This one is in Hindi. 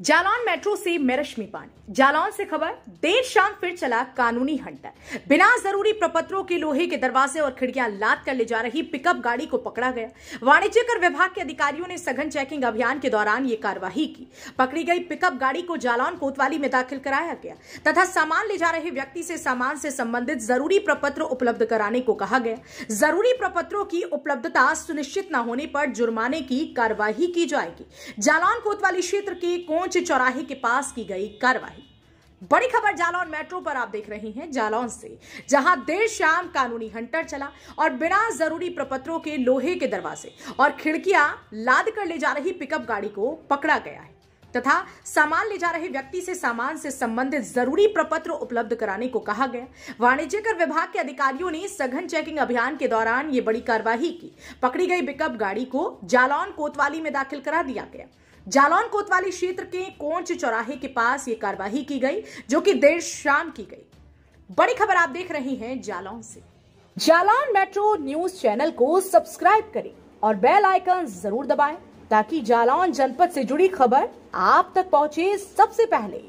जालौन मेट्रो से मैं रश्मि पानी। जालौन से खबर, देर शाम फिर चला कानूनी हंटर। बिना ज़रूरी प्रपत्रों के लोहे के दरवाजे और खिड़कियाँ लाद कर ले जा रही पिकअप गाड़ी को पकड़ा गया। वाणिज्य कर विभाग के अधिकारियों ने सघन चेकिंग अभियान के दौरान ये कार्रवाई की। पकड़ी गई पिकअप गाड़ी को जालौन कोतवाली में दाखिल कराया गया, तथा सामान ले जा रहे व्यक्ति से सामान से संबंधित ज़रूरी प्रपत्र उपलब्ध कराने को कहा गया। ज़रूरी प्रपत्रों की उपलब्धता सुनिश्चित न होने पर जुर्माने की कार्यवाही की जाएगी। जालौन कोतवाली क्षेत्र के कोंच चौराहे के पास की गई कार्रवाई। बड़ी खबर जालौन मेट्रो पर आप देख रहे हैं, जालौन से, जहाँ देर शाम कानूनी हंटर चला और बिना ज़रूरी प्रपत्रों के लोहे के दरवाजे और खिड़कियाँ लाद कर ले जा रही पिकअप गाड़ी को पकड़ा गया है, तथा सामान ले जा रहे व्यक्ति से सामान से संबंधित ज़रूरी प्रपत्र उपलब्ध कराने को कहा गया। वाणिज्य कर विभाग के अधिकारियों ने सघन चेकिंग अभियान के दौरान ये बड़ी कार्यवाही की। पकड़ी गई पिकअप गाड़ी को जालौन कोतवाली में दाखिल करा दिया गया। जालौन कोतवाली क्षेत्र के कोंच चौराहे के पास ये कार्यवाही की गई, जो कि देर शाम की गई। बड़ी खबर आप देख रहे हैं जालौन से। जालौन मेट्रो न्यूज़ चैनल को सब्सक्राइब करें और बेल आइकन ज़रूर दबाएँ, ताकि जालौन जनपद से जुड़ी खबर आप तक पहुँचे सबसे पहले।